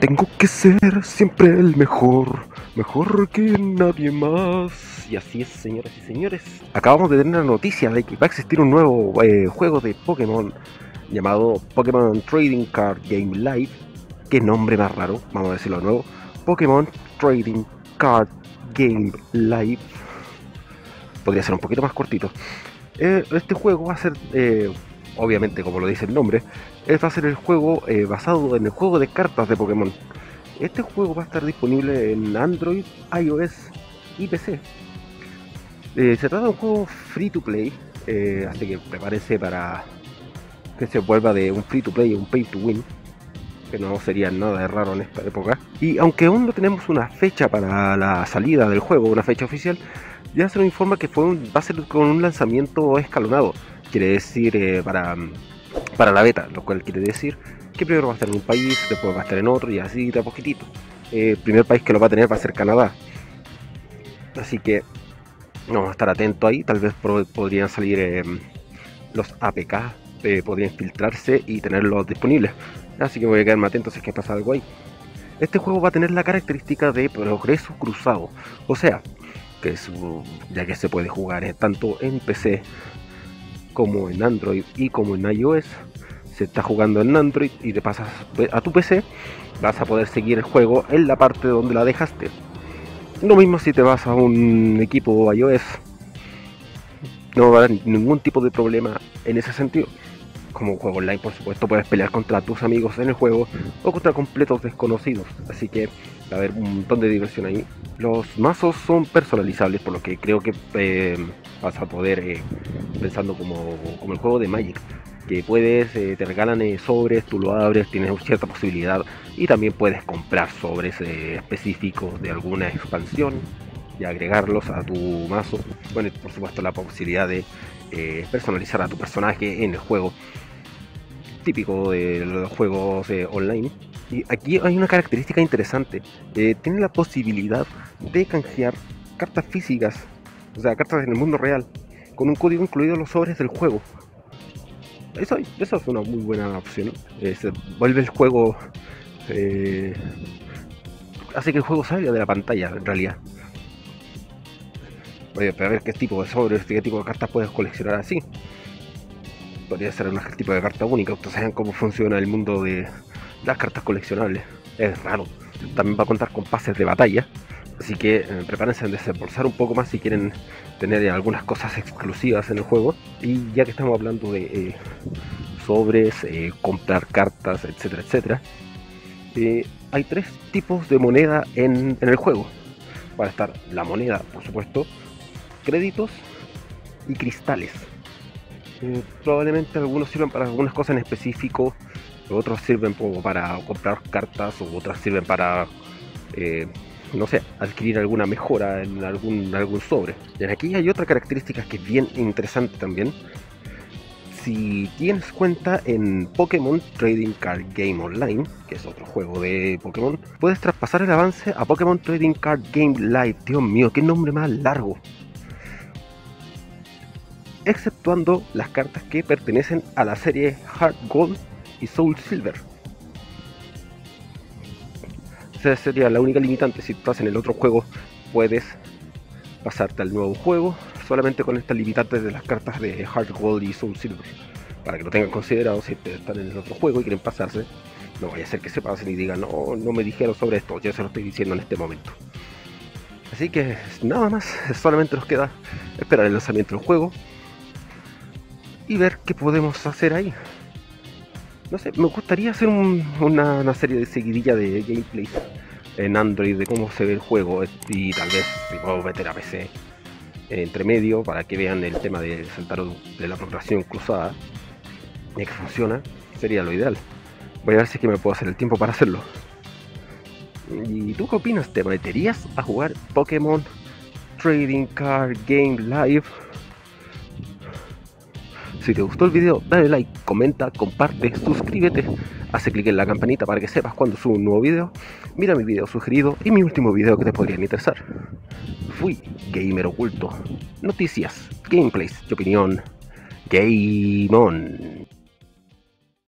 Tengo que ser siempre el mejor, mejor que nadie más. Y así es, señoras y señores. Acabamos de tener la noticia de que va a existir un nuevo eh, juego de Pokémon llamado Pokémon Trading Card Game Live. Qué nombre más raro, vamos a decirlo de nuevo. Pokémon Trading Card Game Live. Podría ser un poquito más cortito. Eh, este juego va a ser, eh, obviamente como lo dice el nombre, va a ser el juego eh, basado en el juego de cartas de Pokémon. Este juego va a estar disponible en Android, iOS y PC. se trata de un juego free to play, así que prepárese para que se vuelva de un free to play a un pay to win, que no sería nada de raro en esta época. Y aunque aún no tenemos una fecha para la salida del juego, una fecha oficial, ya se nos informa que fue va a ser con un lanzamiento escalonado. Quiere decir eh, para, para la beta, lo cual quiere decir que primero va a estar en un país, después va a estar en otro y así de a poquitito. el primer país que lo va a tener va a ser Canadá. Así que vamos a estar atentos ahí. Tal vez podrían salir eh, los APK, eh, podrían filtrarse y tenerlos disponibles. Así que voy a quedarme atento si es que pasa algo ahí. Este juego va a tener la característica de progreso cruzado. O sea, que ya que se puede jugar eh, tanto en PC como en Android y como en iOS. Se está jugando en Android y te pasas a tu PC, vas a poder seguir el juego en la parte donde la dejaste. Lo mismo si te vas a un equipo iOS. No va a haber ningún tipo de problema en ese sentido como juego online, por supuesto, puedes pelear contra tus amigos en el juego o contra completos desconocidos. Así que va a haber un montón de diversión ahí. Los mazos son personalizables, por lo que creo que eh, vas a poder, eh, pensando como, como, el juego de Magic, que puedes, eh, te regalan sobres, tú lo abres, tienes cierta posibilidad y también puedes comprar sobres específicos de alguna expansión y agregarlos a tu mazo. Bueno, por supuesto la posibilidad de personalizar a tu personaje en el juego típico de los juegos eh, online. Y aquí hay una característica interesante. Eh, tiene la posibilidad de canjear cartas físicas, o sea, cartas en el mundo real, con un código incluido en los sobres del juego. Eso, eso es una muy buena opción. Eh, se vuelve el juego... hace que el juego salga de la pantalla, en realidad. Voy a ver qué tipo de sobres, qué tipo de cartas puedes coleccionar así podría ser un tipo de carta única. Ustedes saben cómo funciona el mundo de las cartas coleccionables. Es raro. También va a contar con pases de batalla. Así que eh, prepárense a desembolsar un poco más si quieren tener algunas cosas exclusivas en el juego. Y ya que estamos hablando de eh, sobres, eh, comprar cartas, etcétera, etcétera. hay tres tipos de moneda en, el juego. Va a estar la moneda, por supuesto, créditos y cristales. Eh, probablemente algunos sirven para algunas cosas en específico, otros sirven para comprar cartas o otras sirven para, eh, no sé, adquirir alguna mejora en algún, algún sobre. Y aquí hay otra característica que es bien interesante también. Si tienes cuenta en Pokémon Trading Card Game Online, que es otro juego de Pokémon, puedes traspasar el avance a Pokémon Trading Card Game Live. Dios mío, qué nombre más largo exceptuando las cartas que pertenecen a la serie Heart Gold y Soul Silver. Esa sería la única limitante. Si estás en el otro juego, puedes pasarte al nuevo juego solamente con estas limitantes de las cartas de Heart Gold y Soul Silver. Para que lo tengan considerado si están en el otro juego y quieren pasarse. No vaya a ser que se pasen y digan, no, no me dijeron sobre esto, yo se lo estoy diciendo en este momento. Así que nada más, solamente nos queda esperar el lanzamiento del juego y ver qué podemos hacer ahí. No sé, me gustaría hacer una, serie de seguidilla de gameplay en Android de cómo se ve el juego y tal vez si puedo meter a PC entre medio para que vean el tema de saltar de la programación cruzada y que funciona, sería lo ideal. Voy a ver si es que me puedo hacer el tiempo para hacerlo. ¿Y tú qué opinas? ¿Te meterías a jugar Pokémon Trading Card Game Live? Si te gustó el video, dale like, comenta, comparte, suscríbete, hace clic en la campanita para que sepas cuando subo un nuevo video, mira mi video sugerido y mi último video que te podrían interesar. Fui Gamer Oculto. Noticias, gameplays y opinión. Game On.